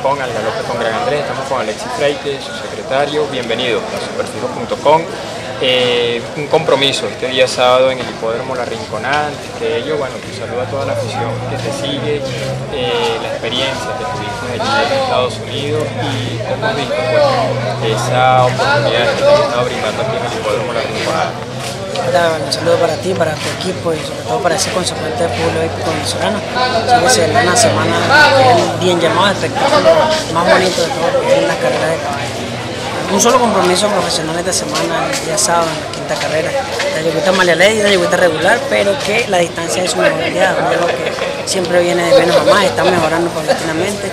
Con Alga López con Gran Andrés, estamos con Alexis Freite, su secretario. Bienvenido a superfijo.com. Eh, un compromiso este día sábado en el hipódromo La Rinconada. Antes de ello, bueno, te saludo a toda la afición que te sigue, eh, la experiencia que tuviste allí en Estados Unidos y cómo visto pues, esa oportunidad que te estado brindando aquí en el hipódromo La Rinconada. Un saludo para ti, para tu equipo y sobre todo para ese consecuente pueblo venezolano. Que será una semana bien llamada, espectáculo más bonito de todo, que es la carrera de caballos. Un solo compromiso profesional esta semana, el día sábado, en la quinta carrera. La yeguita Malia Ley, la yeguita regular, pero que la distancia es una realidad, algo que siempre viene de menos a más, está mejorando paulatinamente.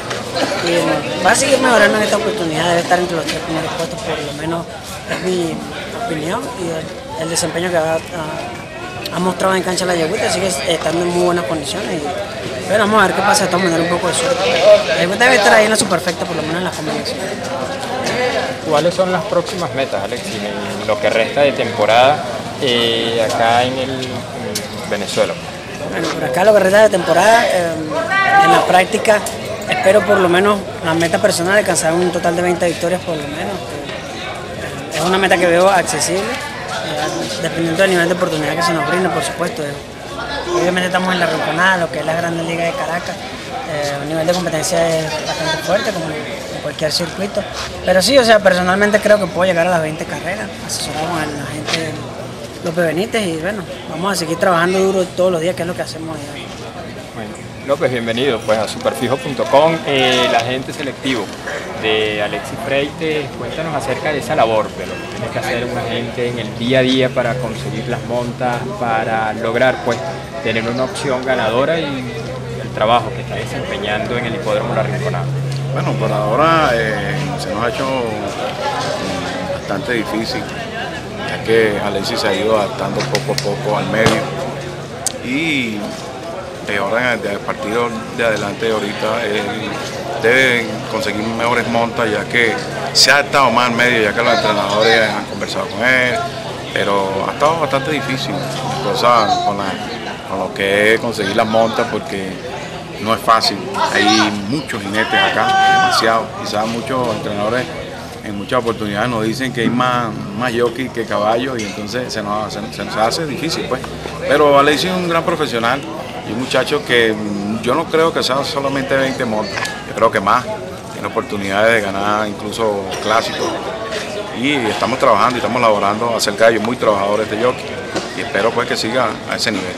Y va a seguir mejorando en esta oportunidad, debe estar entre los tres primeros puestos, por lo menos es mi opinión. Y el desempeño que ha, ha, mostrado en cancha la Yeguita, sigue estando en muy buenas condiciones. pero vamos a ver qué pasa de todas maneras un poco de suerte. La Yeguita debe estar ahí en la superfecta, por lo menos en la combinación. ¿Cuáles son las próximas metas, Alexis, en lo que resta de temporada eh, acá en, el, en Venezuela? Bueno, por acá lo que resta de temporada, eh, en la práctica, espero por lo menos la meta personal alcanzar un total de 20 victorias por lo menos. Es una meta que veo accesible dependiendo del nivel de oportunidad que se nos brinda, por supuesto. Obviamente estamos en la Ronconada, lo que es la Grande Liga de Caracas. Eh, el nivel de competencia es bastante fuerte, como en cualquier circuito. Pero sí, o sea, personalmente creo que puedo llegar a las 20 carreras, asesoramos a la gente López Benítez y bueno, vamos a seguir trabajando duro todos los días, que es lo que hacemos hoy. Bueno, López, bienvenido pues, a superfijo.com, eh, el agente selectivo de Alexis Freite. Cuéntanos acerca de esa labor, de lo que tiene que hacer un agente en el día a día para conseguir las montas, para lograr pues tener una opción ganadora y el trabajo que está desempeñando en el hipódromo La Rinconada. Bueno, por ahora eh, se nos ha hecho bastante difícil, ya que Alexis se ha ido adaptando poco a poco al medio y de ahora en el partido de adelante ahorita él debe conseguir mejores montas ya que se ha estado más en medio, ya que los entrenadores han conversado con él, pero ha estado bastante difícil cosa con, lo que es conseguir las montas porque no es fácil. Hay muchos jinetes acá, demasiado. Quizás muchos entrenadores en muchas oportunidades nos dicen que hay más, más jockey que caballos y entonces se nos, se hace difícil pues. Pero Alexis es un gran profesional y un muchacho que mm, yo no creo que sea solamente 20 montas, yo creo que más, tiene oportunidades de ganar incluso clásicos. Y estamos trabajando y estamos laborando acerca de ellos, muy trabajadores de jockey, y espero pues que siga a ese nivel.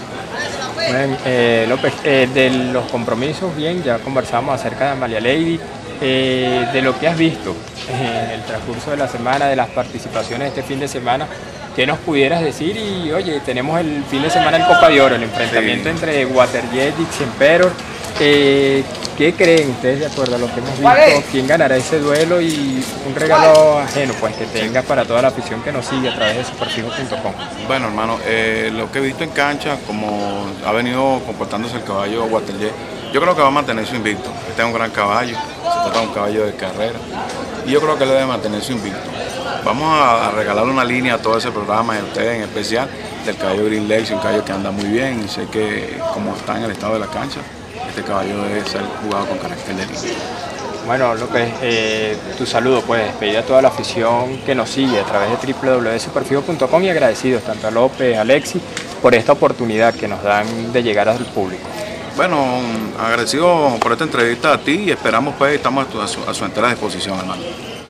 Bueno, eh, López, eh, de los compromisos, bien, ya conversamos acerca de Amalia Lady, eh, de lo que has visto en el transcurso de la semana, de las participaciones de este fin de semana, ¿qué nos pudieras decir? Y oye, tenemos el fin de semana el Copa de Oro, el enfrentamiento entre Waterjet y Xemperor. Eh, ¿Qué creen ustedes de acuerdo a lo que hemos visto? ¿Quién ganará ese duelo y un regalo ajeno pues que tenga para toda la afición que nos sigue a través de superfijo.com? Bueno hermano, eh, lo que he visto en cancha, como ha venido comportándose el caballo Waterjet, yo creo que va a mantener su invicto. Este es un gran caballo, se trata de un caballo de carrera y yo creo que él debe mantener su invicto. Vamos a regalarle una línea a todo ese programa y a ustedes en especial del caballo Green Lakes, un caballo que anda muy bien y sé que como está en el estado de la cancha, este caballo debe ser jugado con carácter de línea. Bueno, López, eh, tu saludo, pues, pedir a toda la afición que nos sigue a través de www.superfijo.com y agradecidos tanto a López, a Alexis, por esta oportunidad que nos dan de llegar al público. Bueno, agradecido por esta entrevista a ti y esperamos pues estamos a su, a su entera disposición, hermano.